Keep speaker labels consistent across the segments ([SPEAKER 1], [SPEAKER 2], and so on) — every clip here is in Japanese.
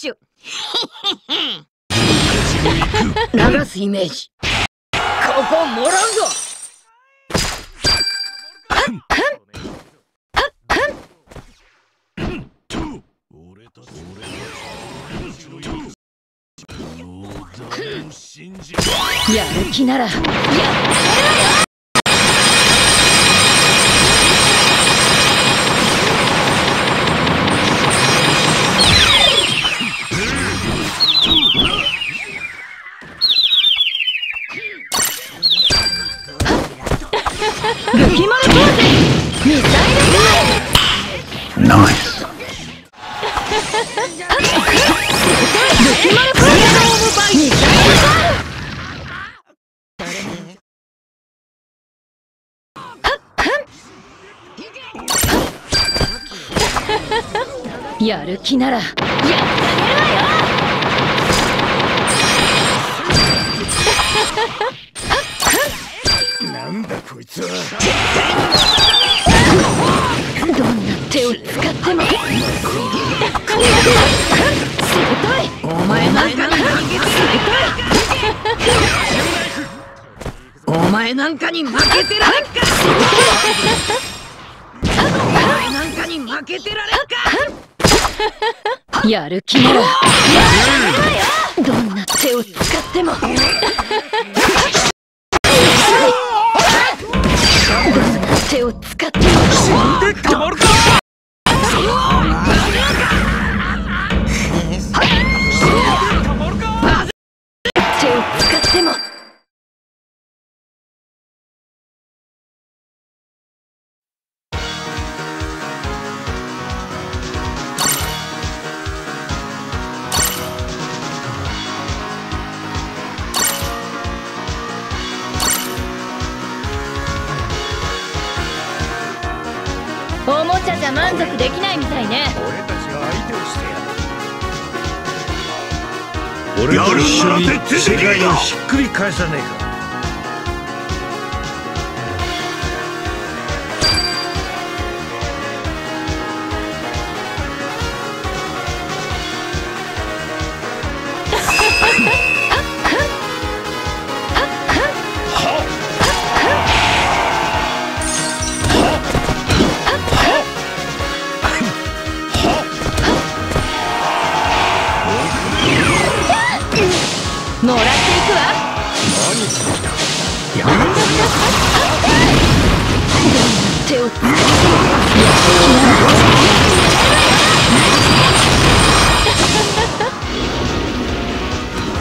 [SPEAKER 1] シュ流すイメージ。ここもらうぞ。やる気ならやっ。てやるよルやる気なら。やってあげるわよ
[SPEAKER 2] なんだこいつは。
[SPEAKER 1] どんな手を使っても鋭いお前なんかに負けてお前なんかに負けてられっかお前なんかに負けてられっかやる気ならやるどんな手を使ってもどんな手を使って。死ん
[SPEAKER 2] でって
[SPEAKER 1] 満足できないみたいね。
[SPEAKER 2] 俺たちが相手をしてやる。
[SPEAKER 3] 俺と一緒に世界をひっくり返さねえか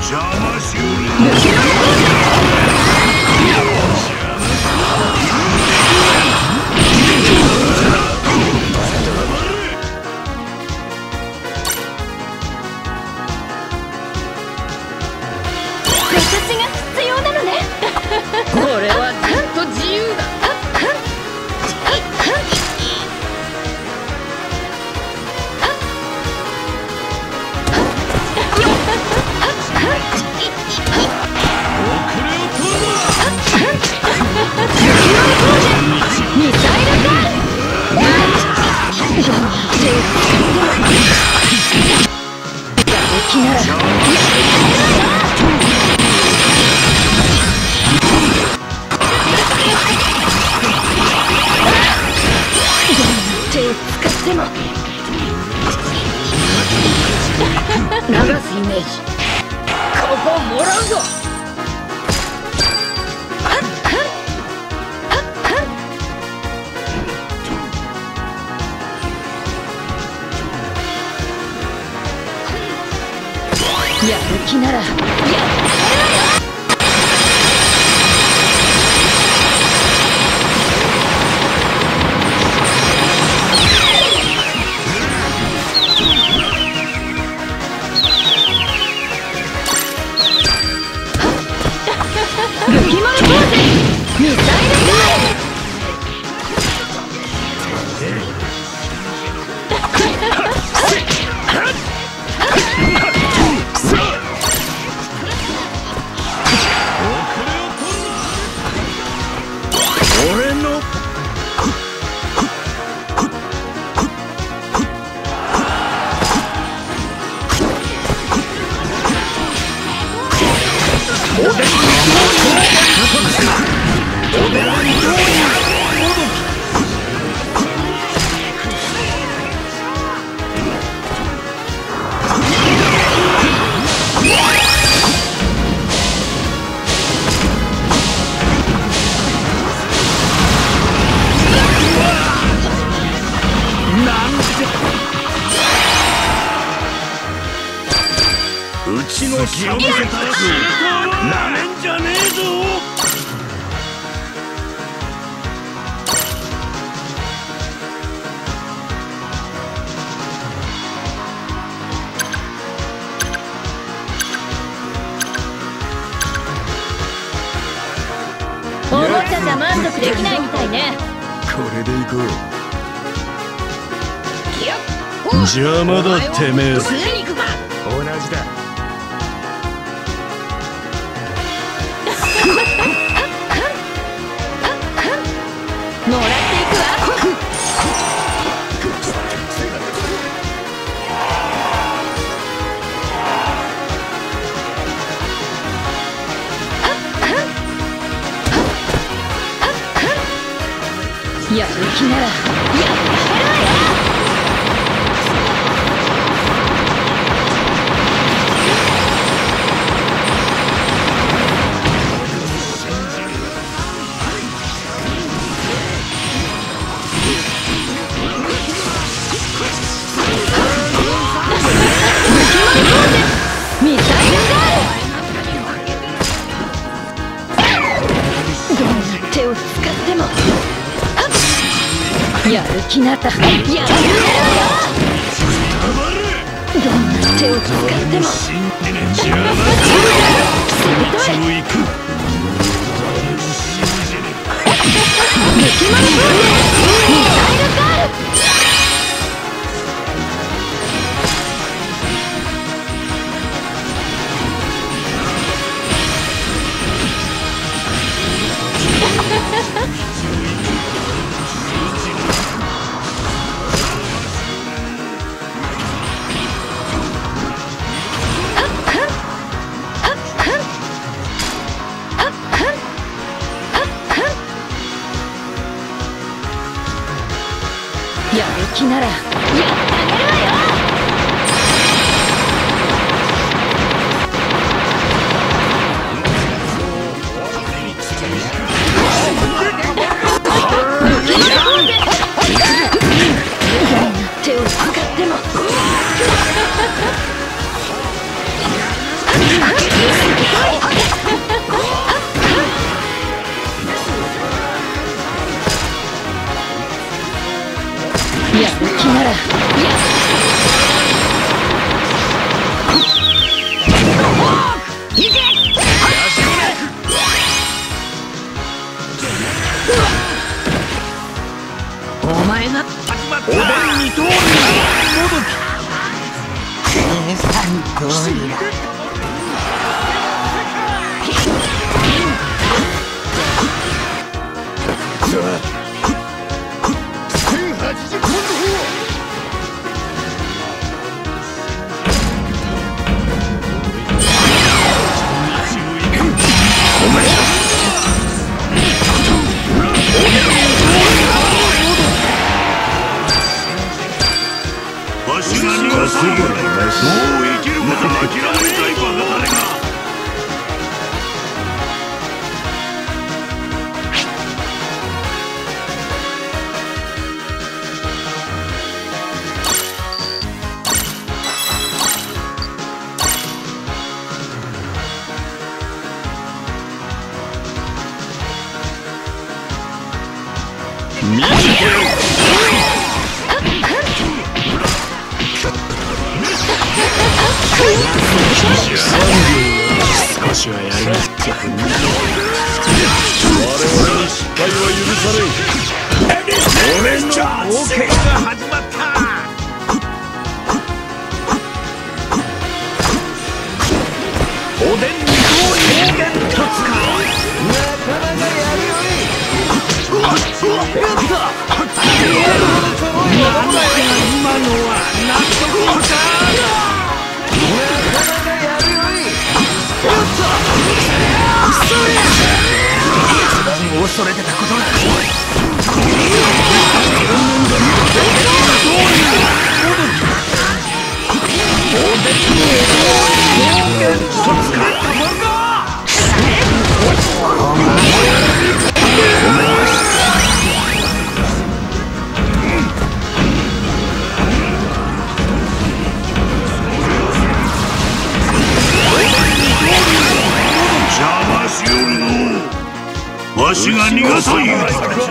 [SPEAKER 2] 邪魔しうる
[SPEAKER 1] ならう
[SPEAKER 2] ちの気を見せたや。つなめんじゃねえぞ。
[SPEAKER 1] じゃ満足できないみたいね。
[SPEAKER 2] これでいこう。邪魔だてめえ
[SPEAKER 1] 気ならやってやるわよ手を使ってもやる気ならやってやる。わよどんな手を使っても。
[SPEAKER 2] 邪魔
[SPEAKER 1] 鋭い
[SPEAKER 2] を行く
[SPEAKER 1] 抜きましょうなら
[SPEAKER 2] 少しはやるな我々に失敗は許されん。俺の冒険が始まる恐れてたことだ。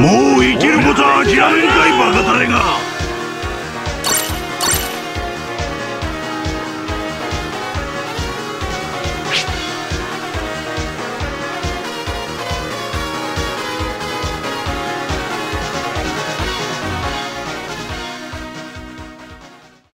[SPEAKER 2] もう生きることは諦めな。い